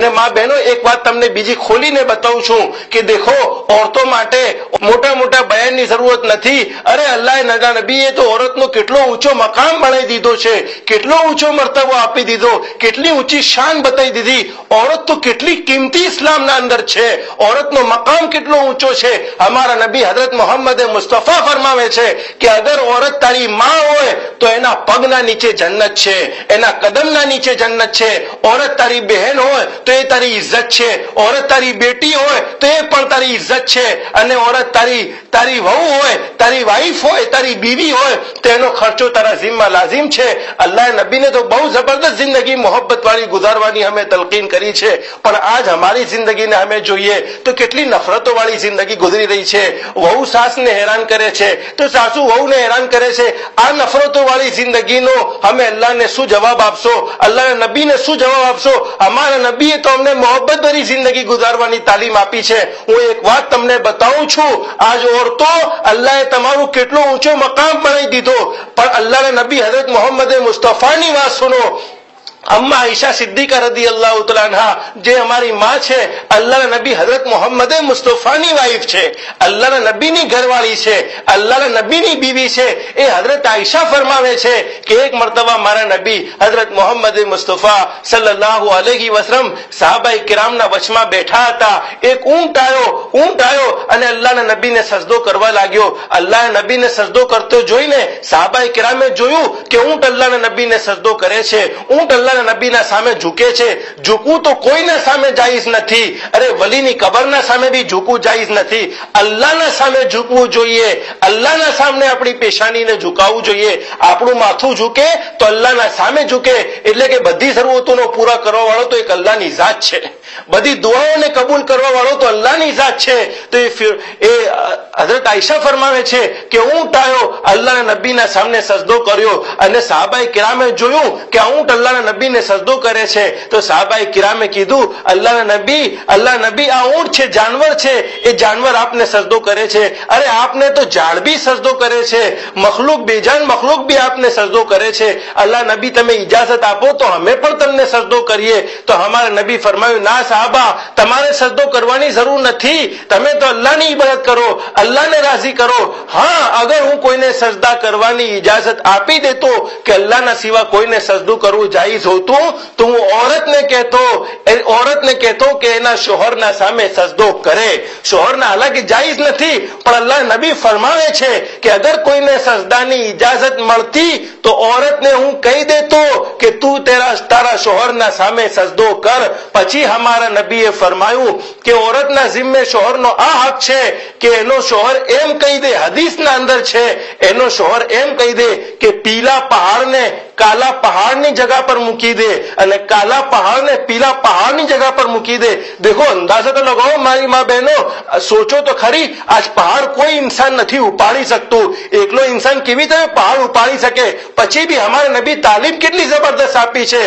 અને મા બહેનો એક વાત તમને બીજી ખોલીને બતાવું છું કે દેખો ઓરતો માટે મોટા મોટા બયાનની જરૂરત નથી અરે અલ્લાહ નગા નબીએ તો ઓરતનો કેટલો ઊંચો મકામ બનાવી દીધો છે કેટલો ઊંચો મર્તબો આપી દીધો કેટલી ઊંચી શાન બતાવી દીધી ઓરત તો કેટલી કિંમતી ઇસ્લામના અંદર છે ઓરતનો મકામ કેટલો ઊંચો છે અમારા નબી હજરત મોહમ્મદે મુસ્તફા ફરમાવે છે કે અગર ઓરત તારી માં હોય તો એના પગના નીચે જન્નત છે એના કદમના નીચે જન્નત છે ઓરત તારી બહેન હોય તો એ તારી ઇજ્જત છે. ઓરત તારી બેટી હોય, તો એ પણ તારી ઇજ્જત છે. અને ઓરત તારી તારી વહુ હોય, તારી વાઈફ હોય, તારી બીવી હોય, તેનો ખર્ચો તારા જીમમાં લાઝીમ છે. અલ્લાહ નબીને તો બહુ જબરદસ્ત જિંદગી મોહબ્બત વાળી ગુજારવાની અમે તલકીન કરી છે. પણ આજ અમારી જિંદગીને અમે જોઈએ તો કેટલી નફરતો વાળી જિંદગી ગુજરી રહી છે. વહુ સાસને હેરાન કરે છે. તો સાસુ વહુને હેરાન કરે છે. આ નફરતો વાળી જિંદગીનો અમે અલ્લાહને શું જવાબ આપશો? અલ્લાહના નબીને શું જવાબ આપશો? અમારા નબીએ તો અમને મોહબ્બત ભરી જિંદગી ગુજારવાની તાલીમ આપી છે. હું એક વાત તમને બતાવું છું. આજ ઓરતો અલ્લાહે તમારું કેટલો ઊંચો મકામ બનાવી દીધો. પણ અલ્લાહના નબી હજરત મોહમ્મદ મુસ્તફાની વાત સુનો. અમ્મા આઈશા સિદ્દીકા રદી અલ્લાહ જે અમારી માં છે અલ્લાહના નબી હજરત મોહમ્મદે મુસ્તફાની વાઈફ છે અલ્લાહના નબીની ઘરવાળી છે અલ્લાહના નબીની બીવી છે એ હજરત આઈશા ફરમાવે છે કે એક મર્તબા મારા નબી હજરત મોહમ્મદ મુસ્તફા સલ્લાહુ અલહી વસલમ સાહબાઈ કિરામના વચમાં બેઠા હતા એક ઊંટ આવ્યો ઊંટ આવ્યો અને અલ્લાહના નબીને સજદો કરવા લાગ્યો અલ્લાહના નબીને સજદો કરતો જોઈને સાહબાઈ કિરામે જોયું કે ઊંટ અલ્લાહના નબીને સજદો કરે છે ઊંટ અલ્લાહ અલ્લાહના નબીના સામે ઝૂકે છે. ઝૂકવું તો કોઈના સામે જાયઝ નથી. અરે વલીની કબરના સામે બી ઝૂકવું જાયઝ નથી. અલ્લાહના સામે ઝૂકવું જોઈએ. અલ્લાહના સામે આપણી પેશાનીને ઝુકાવવું જોઈએ. આપણું માથું ઝૂકે તો અલ્લાહના સામે ઝૂકે. એટલે કે બધી જરૂરતોનો પૂરા કરવા વાળો તો એક અલ્લાહની જાત છે. બધી દુઆઓને કબૂલ કરવા વાળો તો અલ્લાહની જાત છે તો એ હજરત આયશા ફરમાવે છે કે ઊંટ આવ્યો અલ્લાહના નબીના સામે સજદો કર્યો અને સાહબાઈ કિરામે જોયું કે આ ઊંટ અલ્લાહના નબીને સજદો કરે છે તો સાહબાઈ કિરામે કીધું અલ્લાહના નબી અલ્લાહ નબી આ ઊંટ છે જાનવર છે એ જાનવર આપને સજદો કરે છે અરે આપને તો ઝાડ બી સજદો કરે છે મખલુક બેજાન મખલુક બી આપને સજદો કરે છે અલ્લાહ નબી તમે ઇજાઝત આપો તો અમે પણ તમને સજદો કરીએ તો અમારા નબી ફરમાયું ના સાહબા તમારે સજદો કરવાની જરૂર નથી તમે તો અલ્લાહની ઇબાદત કરો અલ્લાહને રાજી કરો હા અગર હું કોઈને સજદા કરવાની ઇજાઝત આપી દેતો કે અલ્લાહના સિવા કોઈને સજદું કરવું જાયઝ હોતું તો હું ઓરતને કહેતો એ ઓરતને કહેતો કે એના શોહરના સામે સજદો કરે શોહરના હાલાકી જાયઝ નથી પણ અલ્લાહ નબી ફરમાવે છે કે અગર કોઈને સજદાની ઇજાઝત મળતી તો ઓરતને હું કહી દેતો કે તું તેરા તારા શોહરના સામે સજદો કર પછી અમારા નબીએ ફરમાયું કે ઓરતના જિમ્મે શોહરનો આ હક છે કે એનો શોહર એમ કહી દે હદીસના અંદર છે એનો શોહર એમ કહી દે કે પીલા પહાડને કાલા પહાડની જગા પર મૂકી દે અને કાલા પહાડને પીલા પહાડની જગા પર મૂકી દે દેખો અંદાજા તો લગાવો મારી મા બહેનો સોચો તો ખરી આજ પહાડ કોઈ ઇન્સાન નથી ઉપાડી શકતું એકલો ઇન્સાન કેવી રીતે પહાડ ઉપાડી શકે પછી બી અમારા નબી તાલીમ કેટલી જબરદસ્ત આપી છે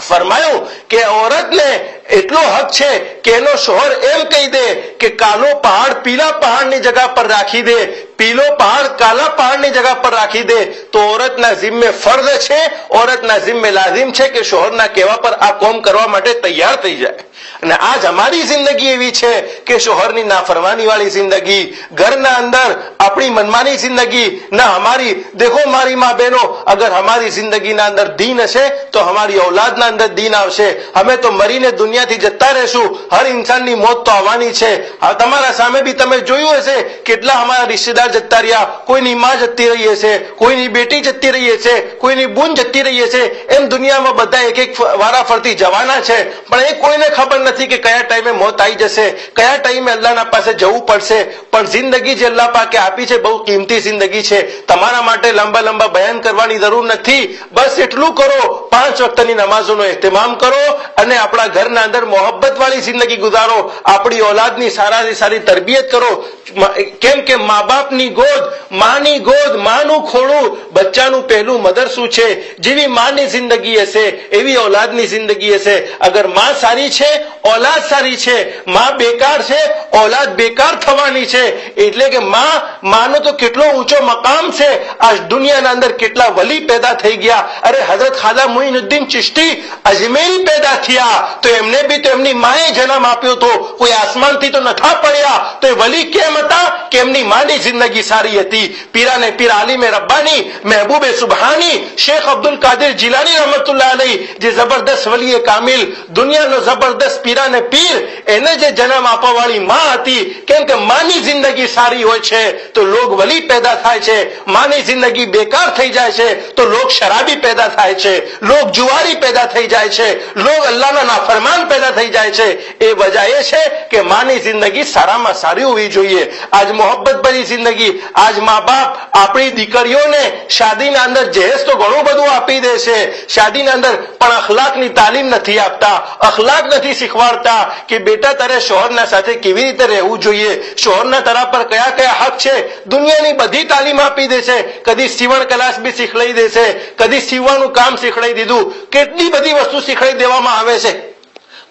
ફરમાયું કે ઓરતને એટલો હક છે કે એનો શોહર એમ કહી દે કે કાલો પહાડ પીલા પહાડની જગા પર રાખી દે પીલો પહાડ કાલા પહાડની જગા પર રાખી દે તો ઓરતના જિમ્મે ફર્જ છે ઓરતના જિમ્મે લાઝિમ છે કે શોહરના કહેવા પર આ કોમ કરવા માટે તૈયાર થઈ જાય અને આજ અમારી જિંદગી એવી છે કે શોહરની નાફરમાની વાળી જિંદગી ઘરના અંદર આપણી મનમાની જિંદગી ના હમારી દેખો મારી માં બહેનો અગર હમારી જિંદગીના અંદર દીન હશે તો હમારી ઔલાદના અંદર દીન આવશે અમે તો મરીને દુનિયાથી જતા રહેશું હર ઇન્સાનની મોત તો આવવાની છે તમારા સામે બી તમે જોયું હશે કેટલા અમારા રિશ્તેદાર જતા રહ્યા કોઈની માં જતી રહી હશે કોઈની બેટી જતી રહી હશે કોઈની બૂન જતી રહી હશે એમ દુનિયામાં બધા એક એક વારા ફરતી જવાના છે પણ એ કોઈને ખબર નથી કે કયા ટાઈમે મોત આવી જશે કયા ટાઈમે અલ્લાહના પાસે જવું પડશે પણ જિંદગી જે અલ્લાહ પાકે આપી છે બહુ કિંમતી જિંદગી છે તમારા માટે લાંબા લાંબા બયાન કરવાની જરૂર નથી બસ એટલું કરો પાંચ વખતની નમાઝોનો ehtimam કરો અને આપણા ઘરના અંદર મોહબ્બત વાળી જિંદગી ગુજારો આપણી ઔલાદની સારાથી સારી તરબિયત કરો કેમ કે મા બાપને બાપની ગોદ માની ગોદ માનું ખોળું બચ્ચાનું પહેલું મદર શું છે જેવી માની જિંદગી હશે એવી ઓલાદની જિંદગી હશે અગર માં સારી છે ઓલાદ સારી છે માં બેકાર છે ઓલાદ બેકાર થવાની છે એટલે કે માં માનો તો કેટલો ઊંચો મકામ છે આ દુનિયાના અંદર કેટલા વલી પેદા થઈ ગયા અરે હઝરત ખાલા મુઈનુદ્દીન ચિશ્તી અજમેરી પેદા થયા તો એમને બી તો એમની માએ જન્મ આપ્યો તો કોઈ આસમાનથી તો નથા પડ્યા તો એ વલી કેમ હતા કે એમની માની જિંદગી સારી હતી પીરાને પીર આલિમે રબ્બાની મહેબૂબે સુબહાની શેખ અબ્દુલ કાદિર જીલાની રમતુલ્લાહ અલહી જે જબરદસ્ત વલીએ કામિલ દુનિયાનો જબરદસ્ત પીરાને પીર એને જે જન્મ આપવા વાળી માં હતી કેમ કે માની જિંદગી સારી હોય છે તો લોક વલી પેદા થાય છે માની જિંદગી બેકાર થઈ જાય છે તો લોક શરાબી પેદા થાય છે લોક જુવારી પેદા થઈ જાય છે લોક અલ્લાહના નાફરમાન પેદા થઈ જાય છે એ વજહ એ છે કે માની જિંદગી સારામાં સારી હોવી જોઈએ આજ મોહબ્બત ભરી જિંદગી આજ મા બાપ આપણી દીકરીઓને શાદીના અંદર જહેજ તો ઘણું બધું આપી દે છે શાદીના અંદર પણ અખલાકની તાલીમ નથી આપતા અખલાક નથી શીખવાડતા કે બેટા તારે શોહરના સાથે કેવી રીતે રહેવું જોઈએ શોહરના તારા પર કયા કયા હક છે દુનિયાની બધી તાલીમ આપી દે છે કદી સીવણ ક્લાસ બી શીખવાડી દે છે કદી સીવવાનું કામ શીખવાડી દીધું કેટલી બધી વસ્તુ શીખવાડી દેવામાં આવે છે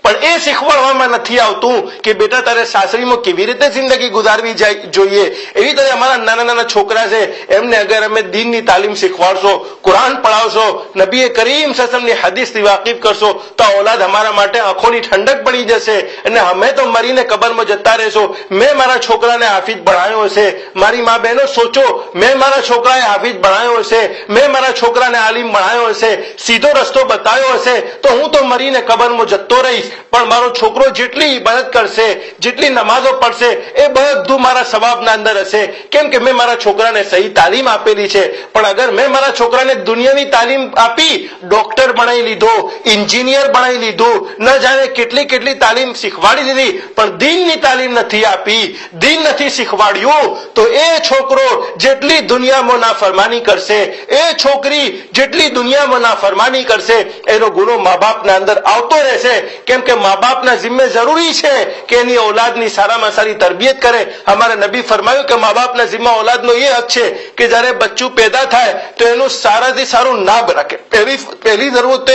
પણ એ શીખવાડવામાં નથી આવતું કે બેટા તારે સાસરીમાં કેવી રીતે જિંદગી ગુજારવી જોઈએ એવી તરહ અમારા નાના નાના છોકરા છે એમને અગર અમે દીનની તાલીમ શીખવાડશો કુરાન પઢાવશો નબીએ કરીમ સસમની હદીસથી વાકેફ કરશો તો ઓલાદ અમારા માટે આંખોની ઠંડક બની જશે અને અમે તો મરીને કબરમાં જતા રહેશો મેં મારા છોકરાને હાફિજ ભણાયો હશે મારી મા બહેનો સોચો મેં મારા છોકરાએ હાફિજ ભણાયો હશે મેં મારા છોકરાને આલિમ ભણાયો હશે સીધો રસ્તો બતાવ્યો હશે તો હું તો મરીને કબરમાં જતો રહીશ પણ મારો છોકરો જેટલી ઇબાદત કરશે જેટલી નમાઝો પડશે એ બધું મારા સવાબના અંદર હશે કેમ કે મેં મારા છોકરાને સહી તાલીમ આપેલી છે પણ અગર મેં મારા છોકરાને દુનિયાની તાલીમ આપી ડોક્ટર બનાવી લીધો એન્જિનિયર બનાવી લીધું ન જાણે કેટલી કેટલી તાલીમ શીખવાડી દીધી પણ દીનની તાલીમ નથી આપી દીન નથી શીખવાડ્યું તો એ છોકરો જેટલી દુનિયામાં ના ફરમાની કરશે એ છોકરી જેટલી દુનિયામાં ના ફરમાની કરશે એનો ગુનો મા બાપના અંદર આવતો રહેશે કેમ કે મા બાપના જિમ્મે જરૂરી છે કે એની ઓલાદની સારામાં સારી તરબિયત કરે અમારા નબી ફરમાયું કે મા બાપના જિમ્મા ઓલાદનો એ હક છે કે જ્યારે બચ્ચું પેદા થાય તો એનું સારાથી સારું નામ રાખે પહેલી પહેલી જરૂરત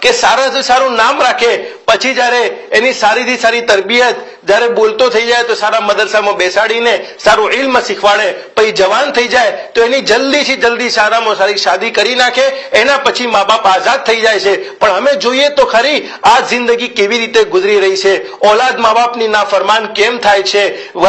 કે સારાથી સારું નામ રાખે પછી જ્યારે એની સારીથી સારી તરબિયત જ્યારે બોલતો થઈ જાય તો સારા મદરસામાં બેસાડીને સારું ઇલ્મ શીખવાડે પછી જવાન થઈ જાય તો એની જલ્દીથી જલ્દી સારામાં સારી શાદી કરી નાખે એના પછી મા બાપ આઝાદ થઈ જાય છે પણ અમે જોઈએ તો ખરી આ જિંદગી કેવી રીતે ગુજરી રહી છે ઓલાદ મા બાપની નાફરમાન કેમ થાય છે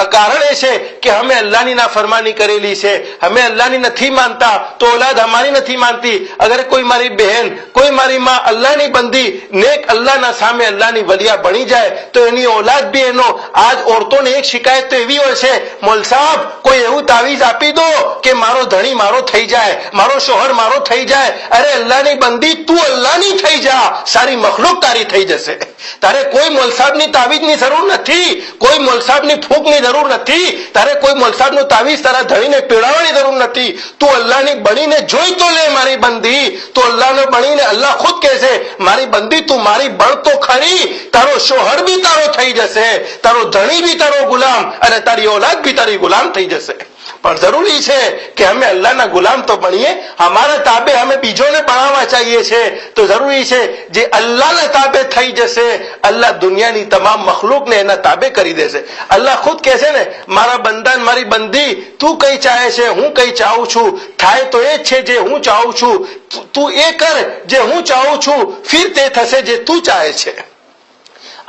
કારણ એ છે કે અમે અલ્લાહની નાફરમાની કરેલી છે અમે અલ્લાહની નથી માનતા તો ઓલાદ અમારી નથી માનતી અગર કોઈ મારી બહેન કોઈ મારી માં અલ્લાહની બંદી નેક અલ્લાહના સામે અલ્લાહની વલિયા બની જાય તો એની ઓલાદ બી એનો આજ ઓરતોને એક શિકાયત તો એવી હોય છે, મોલ સાહેબ, કોઈ એવું તાવીજ આપી દો કે મારો ધણી મારો થઈ જાય, મારો શોહર મારો થઈ જાય. અરે, અલ્લાહની બંદી, તું અલ્લાહની થઈ જા. સારી મખલુક તારી થઈ જશે. તારે કોઈ મોલસાબની તાવીજની જરૂર નથી. કોઈ મોલસાબની ફૂંકની જરૂર નથી. તારે કોઈ મોલસાબનું તાવીજ તારા ધણીને પીડાવવાની જરૂર નથી. તું અલ્લાહની બનીને જોઈ તો લે મારી બંદી. તું અલ્લાહને બનીને અલ્લાહ ખુદ કહેશે, મારી બંદી, તું મારી બળ તો ખરી. તારો શોહર બી તારો થઈ જશે. તારો ધણી બી તારો ગુલામ અને તારી ઓલાદ બી તારી ગુલામ થઈ જશે. પણ જરૂરી છે કે અમે અલ્લાહના ગુલામ તો બનીએ અમારા તાબે અમે બીજોને બનાવવા ચાહીએ છે તો જરૂરી છે જે અલ્લાહના તાબે થઈ જશે અલ્લાહ દુનિયાની તમામ મખલુકને એના તાબે કરી દેશે અલ્લાહ ખુદ કહે છે ને મારા બંધાન મારી બંદી તું કઈ ચાહે છે હું કઈ ચાહું છું થાય તો એ જ છે જે હું ચાહું છું તું એ કર જે હું ચાહું છું ફિર તે થશે જે તું ચાહે છે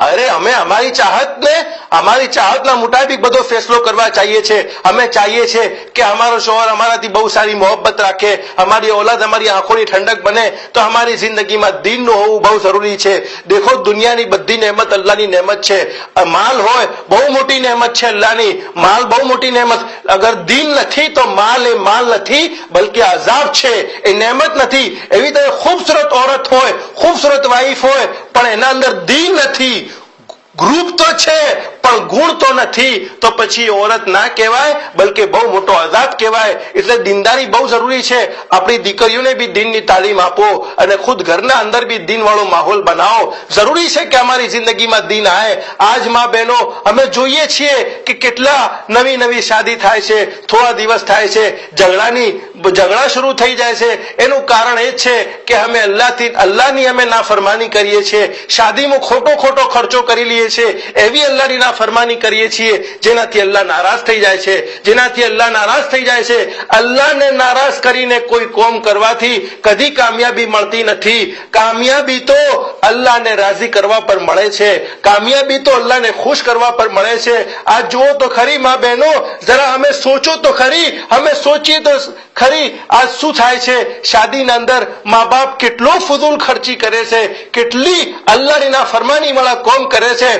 અરે અમે અમારી ચાહતને અમારી ચાહતના મુતાબિક બધો ફેસલો કરવા ચાહીએ છીએ અમે ચાહીએ છીએ કે અમારો શોહર અમારાથી બહુ સારી મોહબ્બત રાખે અમારી ઓલાદ અમારી આંખોની ઠંડક બને તો અમારી જિંદગીમાં દીનનું હોવું બહુ જરૂરી છે દેખો દુનિયાની બધી નહેમત અલ્લાહની નહેમત છે માલ હોય બહુ મોટી નહેમત છે અલ્લાહની માલ બહુ મોટી નહેમત અગર દીન નથી તો માલ એ માલ નથી બલકે આઝાબ છે એ નહેમત નથી એવી રીતે ખૂબસૂરત ઓરત હોય ખૂબસૂરત વાઈફ હોય પણ એના અંદર દીન નથી ગ્રુપ તો છે પણ ગુણ તો નથી તો પછી ઓરત ના કહેવાય બલકે બહુ મોટો આઝાદ કહેવાય એટલે દીનદારી બહુ જરૂરી છે આપણી દીકરીઓને બી દિનની તાલીમ આપો અને ખુદ ઘરના અંદર બી દિન વાળો માહોલ બનાવો જરૂરી છે કે અમારી જિંદગીમાં દિન આવે આજ માં બહેનો અમે જોઈએ છીએ કે કેટલા નવી નવી શાદી થાય છે થોડા દિવસ થાય છે ઝઘડાની ઝઘડા શરૂ થઈ જાય છે એનું કારણ એ જ છે કે અમે અલ્લાહથી અલ્લાહની અમે નાફરમાની કરીએ છીએ શાદીમાં ખોટો ખોટો ખર્ચો કરી લઈએ છીએ એવી અલ્લાહની નાફરમાની કરીએ છીએ જેનાથી અલ્લાહ નારાજ થઈ જાય છે જેનાથી અલ્લાહ નારાજ થઈ જાય છે અલ્લાહને નારાજ કરીને કોઈ કોમ કરવાથી કદી કામયાબી મળતી નથી કામયાબી તો અલ્લાહને રાજી કરવા પર મળે છે કામયાબી તો અલ્લાહને ખુશ કરવા પર મળે છે આ જુઓ તો ખરી માં બહેનો જરા અમે સોચો તો ખરી અમે સોચીએ તો ખરી આ શું થાય છે શાદીના અંદર મા બાપ કેટલો ફુદુલ ખર્ચી કરે છે કેટલી અલ્લાહની ના ફરમાની વાળા કોમ કરે છે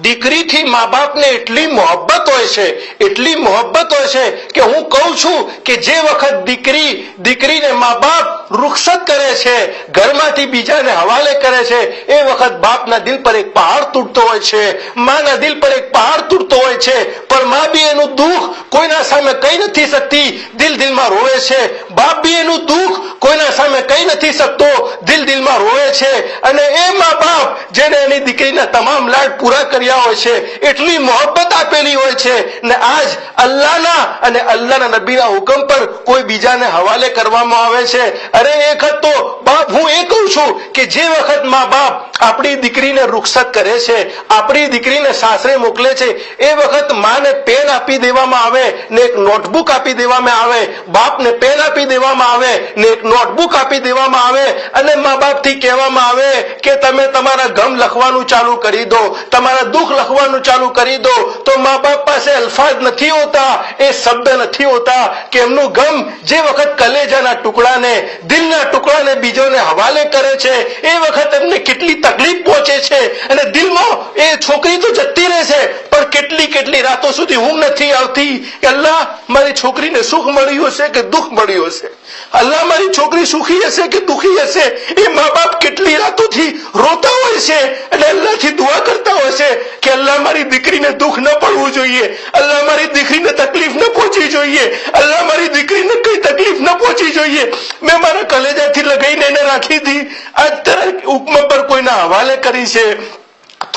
દીકરીથી મા બાપને એટલી મોહબ્બત હોય છે, એટલી મોહબ્બત હોય છે કે હું કહું છું કે જે વખત દીકરી, દીકરીને મા બાપ રૂખસત કરે છે, ઘરમાંથી બીજાને હવાલે કરે છે, એ વખત બાપના દિલ પર એક પહાડ તૂટતો હોય છે, માના દિલ પર એક પહાડ તૂટતો હોય છે, પણ મા બી એનું દુઃખ કોઈના સામે કહી નથી શકતી, દિલ દિલમાં રોવે છે. બાપ બી એનું દુઃખ કોઈના સામે કહી નથી શકતો, દિલ દિલમાં રોવે છે. અને એ મા બાપ જેને એની દીકરીના તમામ લાડ પૂરા કર્યા હોય છે, એટલી મોહબ્બત આપેલી હોય છે, ને આજ અલ્લાહના અને અલ્લાહના નબીના હુકમ પર કોઈ બીજાને હવાલે કરવામાં આવે છે. અરે એક તો બાપ હું એ કહું છું કે જે વખત મા બાપ આપણી દીકરીને રૂખસત કરે છે, આપણી દીકરીને સાસરે મોકલે છે, એ વખત માને પેન આપી દેવામાં આવે ને એક નોટબુક આપી દેવામાં આવે, બાપને પેન આપી દેવામાં આવે ને એક નોટબુક આપી દેવામાં આવે અને મા બાપથી કહેવામાં આવે કે તમે તમારા ગમ લખવાનું ચાલુ કરી દો, તમારા દુઃખ લખવાનું ચાલુ કરી દો, તો મા બાપ પાસે અલ્ફાજ નથી હોતા, એ શબ્દ નથી હોતા કે એમનું ગમ જે વખત કલેજાના ટુકડાને દિલના ટુકડાને બીજોને હવાલે કરે છે. એ વખત એમને કેટલી તકલીફ પહોંચે છે. અને દિલમાં એ છોકરી તો જતી રહે છે પણ કેટલી કેટલી રાતો સુધી ઊંઘ નથી આવતી કે અલ્લાહ મારી છોકરીને સુખ મળ્યું હશે કે દુઃખ મળ્યું હશે? અલ્લાહ મારી છોકરી સુખી હશે કે દુઃખી હશે? એ મા બાપ કેટલી રાતોથી રોતા હોય છે અને અલ્લાહથી દુઆ કરતા હોય છે કે અલ્લાહ મારી દીકરીને દુઃખ ન પડવું જોઈએ. અલ્લાહ મારી દીકરીને તકલીફ ન પહોંચવી જોઈએ. અલ્લાહ મારી દીકરીને કઈ તકલીફ ન પહોંચવી જોઈએ. મેં મારા કલેજાથી લગાઈને એને રાખી હતી આજ તરફ ઉપમા પર કોઈના હવાલે કરી છે.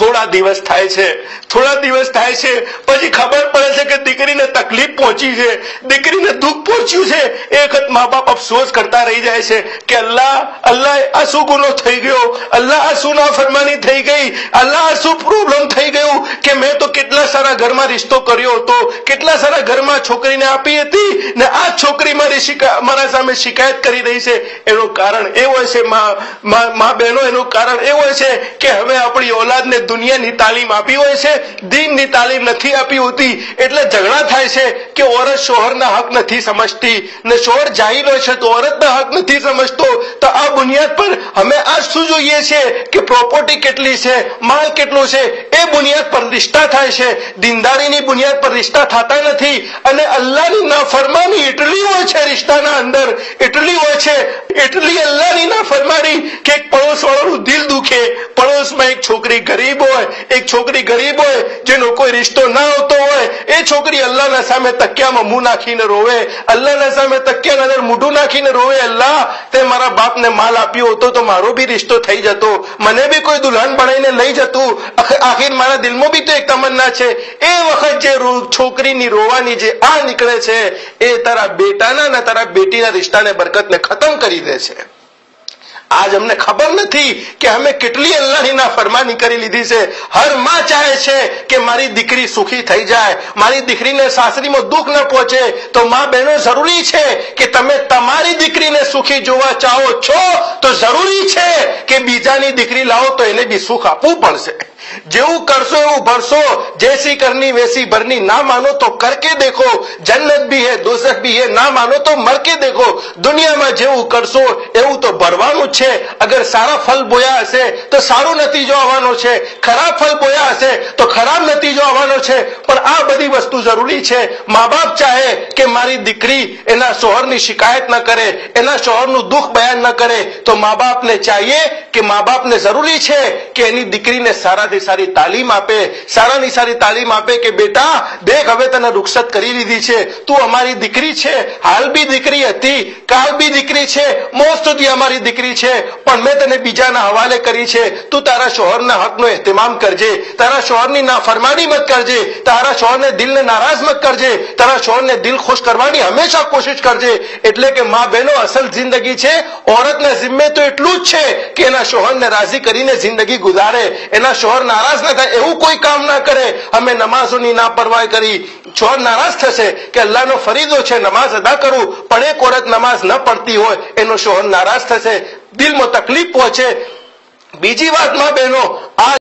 થોડા દિવસ થાય છે. થોડા દિવસ થાય છે. પછી ખબર પડે છે કે દીકરીને તકલીફ પહોંચી છે. દીકરીને દુઃખ પહોંચ્યું છે. એ વખત મા બાપ અફસોસ કરતા રહી જાય છે કે અલ્લાહ અલ્લાહ આ શું ગુનો થઈ ગયો? અલ્લાહ આ શું નાફરમાની થઈ ગઈ? અલ્લાહ આ શું પ્રોબ્લેમ થઈ ગયું? કે મેં તો કેટલા સારા ઘરમાં રિશ્તો કર્યો હતો. કેટલા સારા ઘરમાં છોકરીને આપી હતી. ને આ છોકરી મારી મારા સામે શિકાયત કરી રહી છે. એનું કારણ એ હોય છે મા બહેનો, એનું કારણ એ હોય છે કે હવે આપણી ઓલાદને દુનિયાની તાલીમ આપી હોય છે, દીનની તાલીમ નથી આપી હોતી, એટલે ઝઘડા થાય છે કે ઓરત શોહરના હક નથી સમજતી, ને શોહર જાહિલ છે તો ઓરતના હક નથી સમજતો, તો આ બુનિયાદ પર અમે આ શું જોઈએ છે કે પ્રોપર્ટી કેટલી છે, માલ કેટલો છે, એ બુનિયાદ પર રિશ્તા થાય છે. દીનદારીની બુનિયાદ પર રિશ્તા થતા નથી અને અલ્લાહની નાફરમાની એટલી હોય છે રિશ્તાના અંદર, એટલી હોય છે, એટલી અલ્લાહની નાફરમાની કે પડોશ વાળાનું દિલ દુખે, પડોશમાં એક છોકરી ગરીબ હોય, એક છોકરી ગરીબ હોય, જેનો કોઈ રિશ્તો ના આવતો હોય, એ છોકરી અલ્લાહના સામે તકિયામાં મું નાખીને રોવે, અલ્લાહના સામે તકિયાના અંદર મોઢું નાખીને રોવે, અલ્લાહ, તે મારા બાપને માલ આપ્યો હતો તો મારો બી રિશ્તો થઈ જતો, મને બી કોઈ દુલ્હન બનાવીને લઈ જતું આખિર મારા દિલમાં બી તો એક તમન્ના છે. એ વખત જે છોકરીની રોવાની જે આ નીકળે છે, એ તારા બેટાના ને તારા બેટીના રિશ્તાને બરકતને ખતમ કરી દે છે. આજ અમને ખબર નથી કે અમે કેટલી અલ્લાહની ના ફરમાની કરી લીધી છે. હરમાં ચાહે છે કે મારી દીકરી સુખી થઈ જાય, મારી દીકરીને સાસરીમાં દુઃખ ન પહોંચે, તો માં બહેનો જરૂરી છે કે તમે તમારી દીકરીને સુખી જોવા ચાહો છો તો જરૂરી છે કે બીજાની દીકરી લાવો તો એને બી સુખ આપવું પડશે. જેવું કરશો એવું ભરશો जैसी करनी वैसी भरनी ना मानो तो करके देखो जन्नत भी है दोजख भी है ना मानो तो मर के देखो દુનિયામાં જેવું કરશો એવું તો ભરવાનું છે છે અગર સારા ફલ બોયા હશે તો સારો નતીજો આવવાનો છે ખરાબ ફલ બોયા હશે તો ખરાબ નતીજો આવવાનો છે પણ આ બધી વસ્તુ જરૂરી છે મા બાપ ચાહે કે મારી દીકરી એના શોહરની શિકાયત ન કરે એના શોહરનું દુઃખ બયાન ન કરે તો મા બાપને ચાહીએ કે મા બાપને જરૂરી છે કે એની દીકરીને સારાથી સારી તાલીમ આપે સારાની સારી તાલીમ આપે કે બેટા દેખ હવે તને રૂખસત કરી લીધી છે તું અમારી દીકરી છે હાલ બી દીકરી હતી કાલ બી દીકરી છે મોત સુધી અમારી દીકરી છે પણ મેં તને બીજાના હવાલે કરી છે તું તારા શોહરના હકનો એહતમામ કરજે તારા શોહરની નાફરમાની મત કરજે તારા શોહરને દિલને નારાજ મત કરજે તારા શોહરને દિલ ખુશ કરવાની હંમેશા કોશિશ કરજે એટલે કે મા બહેનો અસલ જિંદગી છે ઓરતના જિમ્મે તો એટલું જ છે કે એના શોહરને રાજી કરીને જિંદગી ગુજારે એના શોહર નારાજ ના થાય એવું કોઈ કામ ના કરે. અમે નમાઝોની ના પરવાહ કરી. શોહર નારાજ થશે કે અલ્લાહનો ફરીદો છે, નમાઝ અદા કરું, પણ એક ઓરત નમાઝ ન પડતી હોય, એનો શોહર નારાજ થશે. દિલમાં તકલીફ પહોંચે. બીજી વાતમાં બહેનો આ